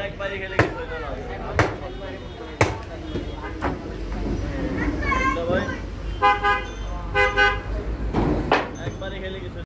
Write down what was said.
একবারই খেলে কিছু হইতো না একবারই খেলে কিছু